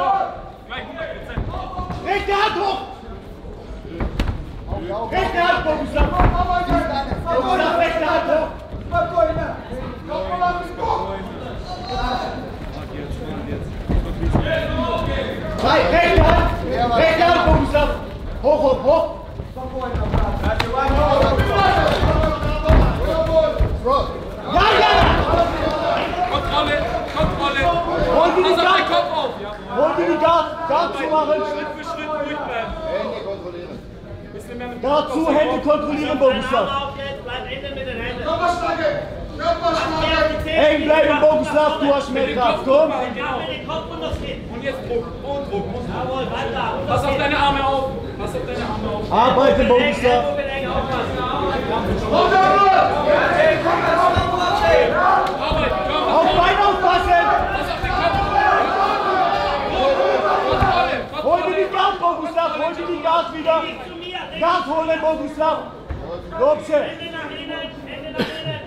Gleich 100%. Rechte Hand hoch! Rechte Hand, Boguslav! Boguslav, rechte Hand hoch! Drei, rechte Hand! Rechte Hand, Boguslav! Hoch, hoch, hoch! Ja, ja! Kontrolle, Kontrolle. Holt die auf. Ja. Holt die Guard! Guard zu machen! Schritt für Schritt ruhig bleiben. Bisschen mehr mit dem Guard Kopf zu, auf den Hände kontrollieren, Boguslav! bleib hinten mit den Händen. Eng bleiben, Boguslav, du hast mehr Kraft, komm! Ja, und das Kinn. Und jetzt Druck. Und Druck. Jawohl, weiter. Pass auf deine Arme auf. Pass auf deine Arme auf. Arbeite, Boguslav! Aufpassen. Arbeit, Körper. Auf Bein aufpassen! Pass auf den Kopf. Kontrolle, Hol dir Kontrolle. die Guard, Boguslav! Hol dir die Guard wieder! Zu Guard holen, Boguslav! Lobsche! nach innen. Hände nach innen.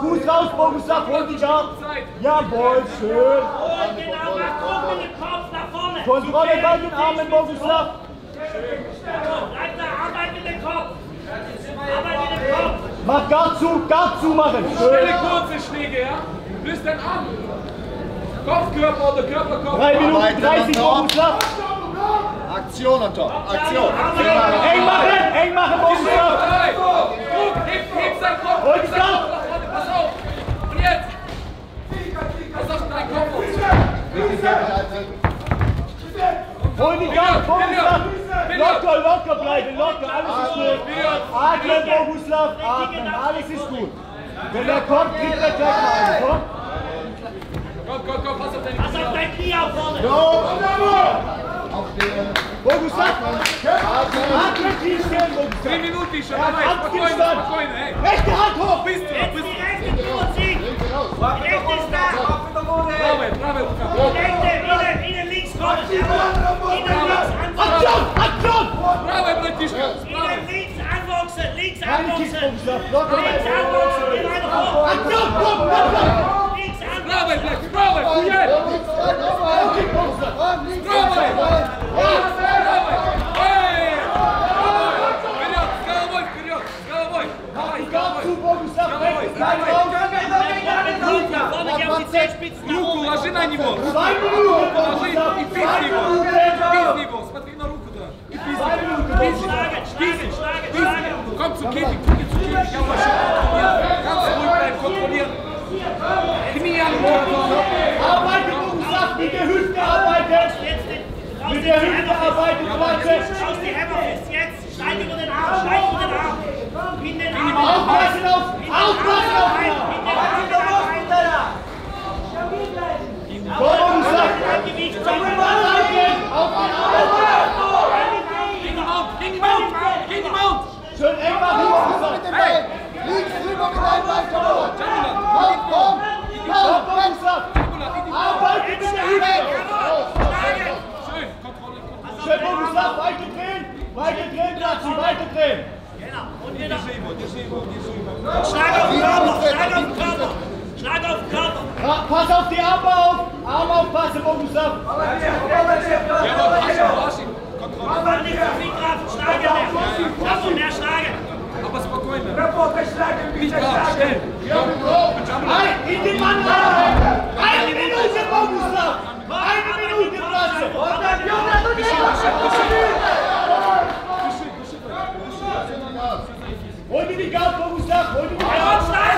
Fuß raus, Boguslav, hol die Guard! Jawohl, schön! Und genau, mach Druck mit dem Kopf nach vorne. Kontrolle bei den Armen, Boguslav! Bleib da, arbeit mit dem Kopf. Arbeit mit dem Kopf. Mach Guard zu, Guard zumachen! Schnelle Schön! kurze Schläge, ja? Löst deinen Arm. Kopfkörper oder Körperkopf. Drei Minuten 30, Boguslav! Aktion on top. Aktion. Eng machen, eng machen, Boguslav! Drei. Druck, heb, heb seinen Kopf. Hol heb die seinen Guard. Kopf nach vorne. Pass auf. Und jetzt. Pass auf deinen Kopf auf. Hol die Guard, Boguslav! Locker, locker bleiben, locker, alles ist gut! Atmen, Boguslav, atmen, alles ist gut! Wenn er kommt, kriegt er gleich mal einen, komm! Komm, komm, komm, pass auf deine Pass Knie auf auf. dein Knie auf vorne. Atmen, tief stehen, Boguslav! Minuten schon, Ja, dabei. Spokojno, spokojno, hey. Rechte Hand hoch! Bist du, Jetzt bist die rechte durchziehen. Die rechte ist da. Bravo, bravo, Die bravo. rechte, innen, innen links kommen. Innen links anwachsen. Aktion! Aktion! Bravo, Bratischka. Innen links anwachsen. Links anwachsen. Links anwachsen. Geh weiter vor. Aktion, komm, locker! Links Правой, блядь, правой, хуяй! Правой! Руку ложи на него! Руку ложи и пизди его! Пизди его! Смотри на руку, да! И пизди! Пизди! Пизди! Komm zu Käfig, zu Käfig, komm mal schon! Ganz ruhig bleiben, kontrollieren! Knie an den Körper. Arbeite, Boguslav, mit der Hüfte raus Mit der Hüfte arbeiten, Platze! Raus die Hammerfist. Jetzt. Schneid über den Arm. Schneid über den Arm. In den Arm. Aufpassen auf! Aufpassen auf! Rein, in den Arm. in den Arm rein. Komm, Boguslav! Gewicht sein. Arbeiten! Auf den Arm! Gegen die Mount, gegen die Mount, gegen die Mount. Schön eng machen, Boguslav! Hey, Links rüber mit deinem Bein, Kamera. Jambulat, Komm, komm. Komm, Boguslav! Jambulat, in die Mount. Arbeite mit der Hüfte! Schlagen. Schön, Kontrolle, Kontrolle. Schön, Boguslav, weiter drehen! Weiter drehen, Platzi, weiter drehen! Genau. Und wieder. Держи его, держи его, держи его. Schlag auf den Körper. Schlag auf den Körper. Schlag auf den Körper. Ra- Pass auf die Arme auf! Arme aufpassen, Boguslav! Jawohl, Asching, Asching. Kontrolle. Mach nicht zu viel Kraft. Schlagen mehr. Kraft und mehr schlagen. Aber spokojno. Nicht drauf, schnell. Komm, mit Jambulat. Ein, in den Mann rein! Eine Minute, Boguslav! Eine Minute, Platze! Hol dir Die Gard, Boguslav! Hol die Gard!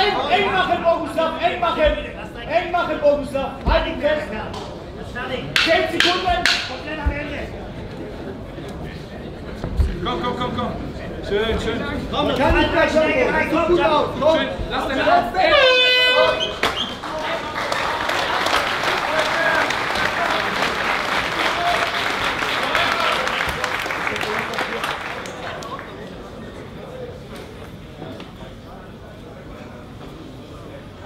Halt, mach eng! Eng machen, Boguslav! Eng machen! Eng machen, Boguslav! Halt ihn fest! Fertig. 10 Sekunden! Komplett am Ende. Komm, komm, komm, komm. Schön, schön. Komm, das Kann nicht gleich Schläge rein. Komm, Gut Jump. auf! Komm! Schön. Lass deine Hand. Ey.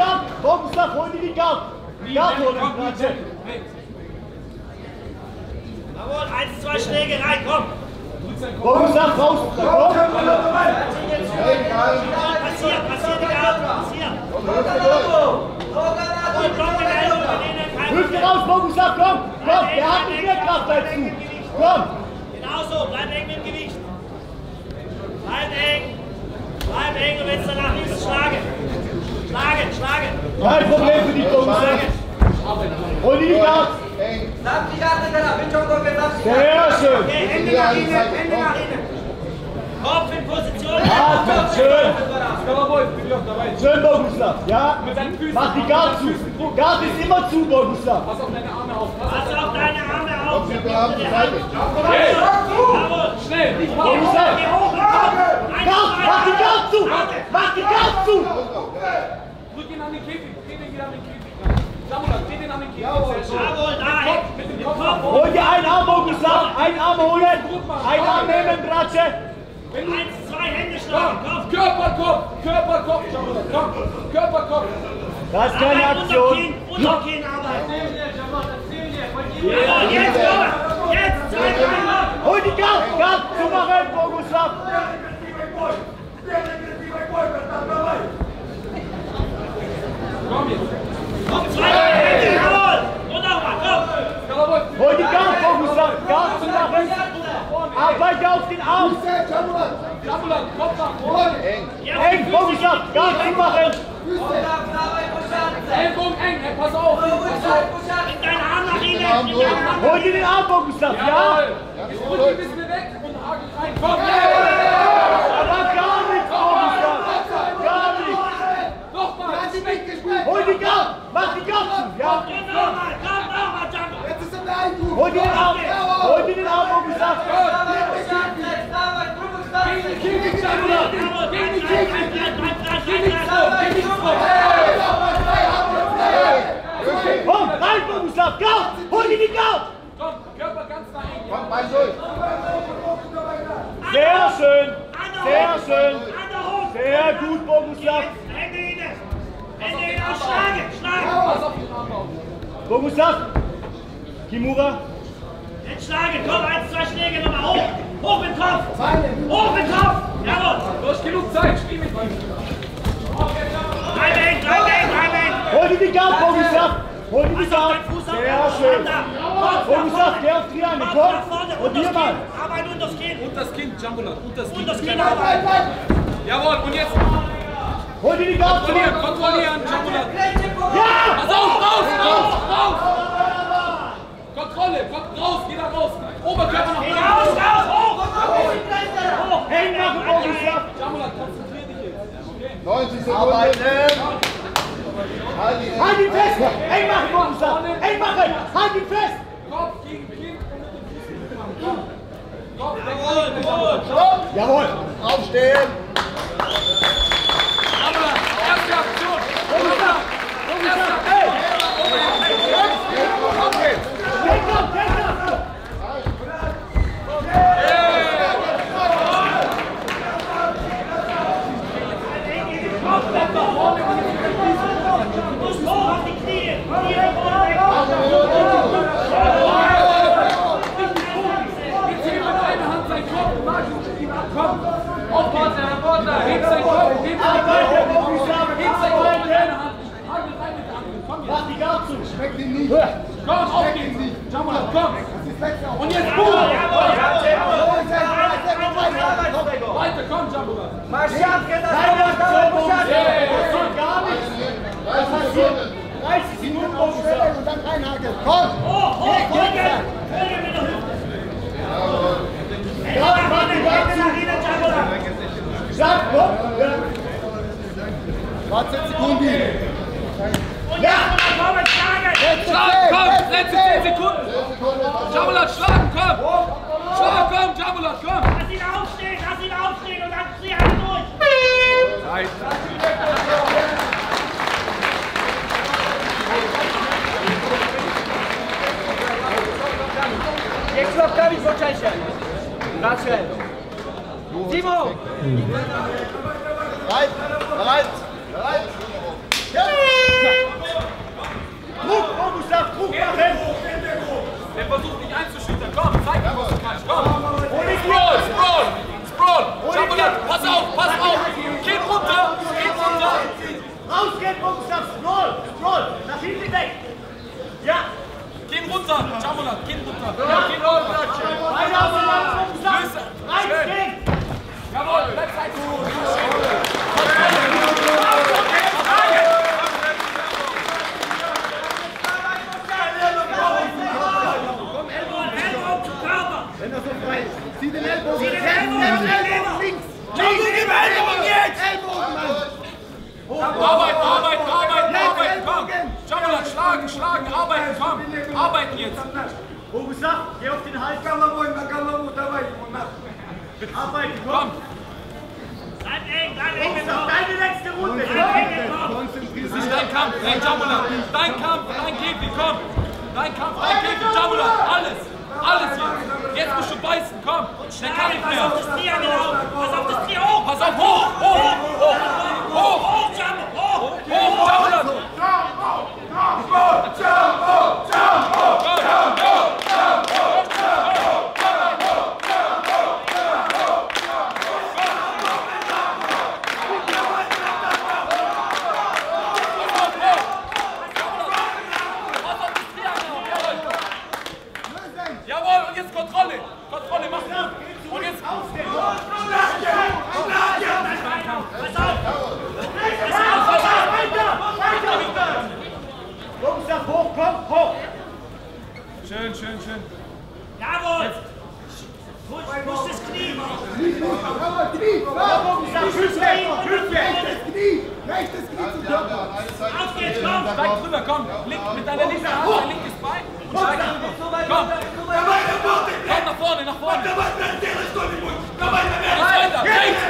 Gard, Boguslav, hol dir die Gard. Gard holen, Bratsche. Jawohl, eins, zwei Schläge rein, komm. Raus, komm. Passiert, passiert, passiert. Hüfte raus, Boguslav, komm. Komm, der hat nicht mehr Kraft dazu. Komm. Genauso, bleib eng mit dem Gewicht. Bleib eng. Es danach schlagen. Schlagen, schlagen. Kein Problem für dich, Boguslav. Hol die Gard. Sehr schön. Okay, Hände nach innen, Hände nach innen. Kopf in Position. Atmen, schön. Schön, Boguslav. Ja, Mit seinen Füßen. mach die Gard zu. Gard ist immer zu, Boguslav. Pass auf deine Arme auf. Pass auf deine Arme auf. Wir haben die Seite. Schnell, nicht. Boguslav. Geh hoch, komm. Eins, Gard, zwei, mach die drei. Gard zu. Mach zu. Drück ihn an den Käfig. Dreh den wieder an den Käfig. Jamula, dreh den an den Käfig. Jawohl, dahin. Mit dem Mit Kopf Kopf. Hol dir einen Arm, Boguslav. Einen Arm holen. Einen Arm nehmen, Bratsche. Eins, zwei Hände schlagen. Kopf. Körperkopf, Körperkopf, Jamula, komm. Körperkopf. Das ist keine Arbeit Aktion. Unterkinn, Unterkinn arbeiten. Jawohl, jetzt komm. Jetzt, zwei, dreimal. Hol die Gard. Gard zumachen, Boguslav. Komm jetzt. Komm, zwei Hände. Jawohl. Und nochmal, komm. Skalaboy, Hol die Gard, Boguslav. Gard zumachen. Arbeite auf den Arm. Jamula, Kopf nach vorne. Eng, Boguslav. Gard zumachen. Ellbogen eng, ey, pass auf. Pass auf. Mit deinen Arm nach innen. Mit deinen Arm. Hol dir den Arm, Boguslav. Ja. Jawohl. Jetzt drück ihn ein bisschen weg und hagel rein. Komm, Aber gar nichts, Boguslav. Gar nichts. nochmal. Hol die Gard. Mach die Gard zu. Ja. Und nochmal, komm, nochmal, Django. Hol dir den Arm. Hol dir den Arm, Boguslav. Gegen die Käfig, Jamula. Jawohl, Gegen die bleib, Käfig. bleib, bleib, bleib, Geh bleib, nicht bleib, Komm, rein, Boguslav. Gard. Hol dir die Gard. Komm, Körper ganz nach eng. Komm, Bein durch. Sehr schön. Sehr schön. Sehr gut, Boguslav. Hände innen. Hände. Auf Schlagen, schlagen. Boguslav. Kimura. Jetzt schlagen, komm, eins, zwei Schläge nochmal hoch. Hoch mit Kopf. Hoch mit Kopf. Jawohl. Du hast genug Zeit, spiel mit ihm. Hol dir die Boguslav. Hol dir die Fuß auf. Sehr schön. geh auf Komm. Und hier mal. Und das Kind, Jambulat, und das Kind. Arbeiten. Jawohl, und jetzt Hol dir die Gard kontrollieren, kontrollieren, Jambulat. Ja. Pass auf, raus, raus, raus. Kontrolle, komm, raus, geh da raus. Oberkörper nach Geh vorne. raus, raus, hoch. Hoch. Häng machen, Boguslav. Jambulat, konzentrier dich jetzt. Okay. 90 Sekunden. Halt ihn. Halt ihn fest. Eng machen, Boguslav. Eng machen. Halt ihn fest. Kopf gegen Kinn und mit den Füßen machen. Komm. Kopf, Jawohl, weg, gut. Jambulat. Jawohl. Aufstehen. Jambulat, erste Aktion. Boguslav. Boguslav. Ey. Denk ab, denk ab. Du musst hoch auf die Knie. Knie weg, weg. Jetzt heb mit einer Hand seinen Kopf, Martin, ihn ab, komm. Aufpassen, Herr Reporter, heb seinen Kopf, heb seinen Arbeite, Kopf. Boguslav. Heb seinen Kopf mit Arbeite. einer Hand. Hagel rein mit der anderen, komm jetzt. Mach die Gard zu. Schmeckt ihn nicht. Komm, auf geht's. Jambulat, komm. Und jetzt Boom. Weiter, komm, Jambulat. Keine Aktion, Boguslav. Das geht gar nichts. Das passiert. 30 Minuten, Boguslav. Und dann reinhaken. Komm. Folgen. Folgen mit der Hüfte. Hände nach nach innen, Jambulat. komm. Ja. 20 Sekunden. Und ja, komm, schlagen! Schlag, komm, letzte 10 Sekunden. Jamulat, schlagen, komm. Schlag, komm, Jamulat, komm. Lass ihn aufstehen, lass ihn aufstehen und dann zieh halt durch! Zeit. Jetzt noch gar nicht so Tschechien. Raschel. Timo! Bereit, bereit. Druck, Boguslav, Druck machen. Der versucht dich einzuschüchtern. Komm, zeig ihm, was du kannst. Komm. Sprawl, Sprawl, Sprawl. Jamulat, pass auf, pass auf. Kind runter, Kind runter. Rausgehen, Boguslav, scroll, scroll, nach hinten weg. Ja, Kind runter, Jamulat, Kind runter. Kind runter. weiter auf den Mann, Boguslav. Grüße. Rechts Schön. gehen. Jawohl, bleib Zeit. Ellbogen zum Körper! Wenn er so frei ist. Zieh den Ellbogen. Zieh den Ellbogen! Links. Ellbogen, Ellbogen jetzt. Ellbogen, Mann. Arbeiten, arbeiten, arbeiten, arbeiten, komm. Jamulat, schlagen, schlagen, arbeiten, komm. Arbeiten jetzt. Boguslav, geh auf den Hals. Arbeiten, komm. Bleib eng, bleib eng deine letzte Runde. Bleib eng im Kopf! Konzentrier Das ist dein Kampf, dein Jamulat. Dein Kampf, dein Käfig, komm. Dein Kampf, dein Käfig, Jamulat. Alles. Alles jetzt. Jetzt musst du beißen, komm. Kann nicht Pass mehr. auf das Tier genau! Pass auf das Tier hoch! Pass auf, hoch, hoch, Hoch, Jumbo, hoch! hoch, Jamulat. Jawohl, und jetzt Kontrolle. Kontrolle, mach gut. Und jetzt Pass auf! Pass auf! Boguslav, hoch, komm, hoch. Schön, schön, schön. Jawohl! Push, push das Knie! Jawohl, Knie. Boguslav, Füße weg, Füße weg. Rechtes Knie. Rechtes Knie zum Körper. Auf geht's, komm! Steig drüber, komm. Link mit deiner linken Hand, dein linkes Bein. Und steig drüber. Komm. Komm nach vorne, nach vorne. Jetzt weiter. Rechts. Hau rein,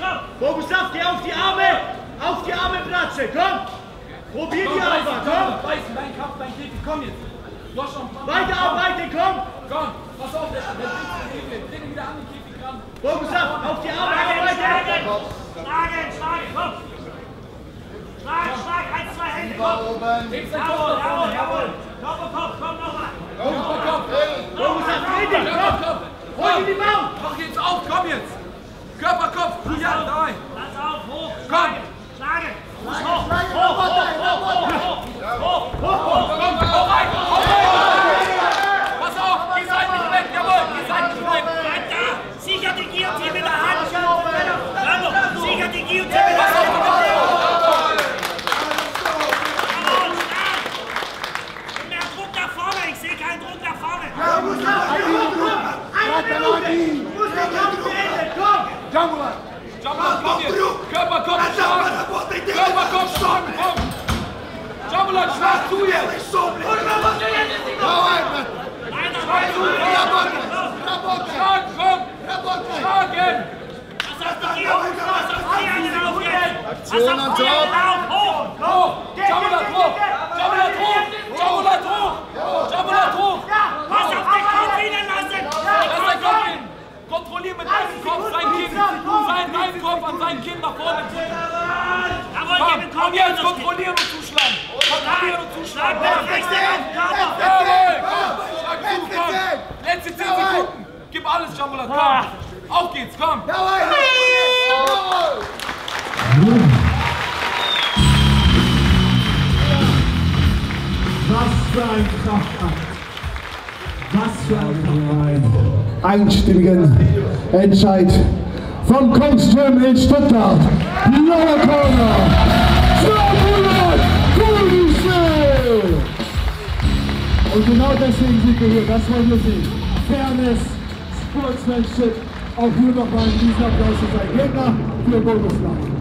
komm! Boguslav, geh auf die Arme. Auf die Arme, Bratze. Komm. Probier die einfach. Komm. Beißen, dein Kampf, dein Käfig, komm jetzt. Weiter arbeiten. Komm. Komm, pass auf, der, der bringt den Käfig. Bring ihn wieder an den Käfig ran. Boguslav, auf die Arme Schlagen, arbeiten. schlagen! Schlagen, schlagen, komm! Schlag, schlag, eins, komm! Oben. Heb sein Jawohl, Kopf jawohl, jawohl! Kopf, Kopf, komm nochmal! Kopf, Kopf. Körper, Komm. Kopf. Hol die Maul. Mach jetzt auf, komm jetzt. Körper, Kopf. Ja, drei. Pass auf, hoch! Komm. Hoch, hoch, hoch, hoch, hoch, hoch, hoch, hoch! Komm, hau rein, hau rein. Pass auf, die seid nicht weg, jawohl, die seid nicht weg. Bleib da! Sicher die Guillotine mit der Hand! Rambo, sicher die Guillotine mit der Pass auf, Hand! Jawohl, stark! Und mehr Druck nach vorne, ich sehe keinen Druck nach vorne! Eine Minute. Du musst den Kampf beenden. Komm. Jumbo, komm jetzt. Körper, Kopf, schlagen. Körper, Kopf, schlagen, komm. Jumbo, schlag zu jetzt. Weiter, weiter, weiter! Schlagen! Was auf die Lauf, was auf die Anlauf jetzt! Was Aktion am auf die Top. Anlauf, hoch! Hoch! Jabulat hoch! Jabulat hoch! Jabulat hoch! Jabulat hoch! Was auf den Kopf wieder lassen! Lass den Kopf hin! Kontrollier mit deinem Kopf sein Kind! Sein, deinen Kopf an sein Kind nach vorne ziehen! Jawohl, Komm, komm jetzt! hin, Kontrollieren und zuschlagen! Kontrollieren und zuschlagen! Letzte 10 Sekunden! Gib alles, Jabulat, komm! Auf geht's, komm! Jawohl! Was für ein Kraftakt. Was für ein Kraftakt. Einstimmigen Entscheid vom Jim in Stuttgart. Lower Corner. 200 Kugelschnell. Und genau deswegen sind wir hier. Das wollen wir sehen. Fairness, Sportsmanship. Auch hier nochmal ein Riesenapplaus für seinen Gegner für Boguslav.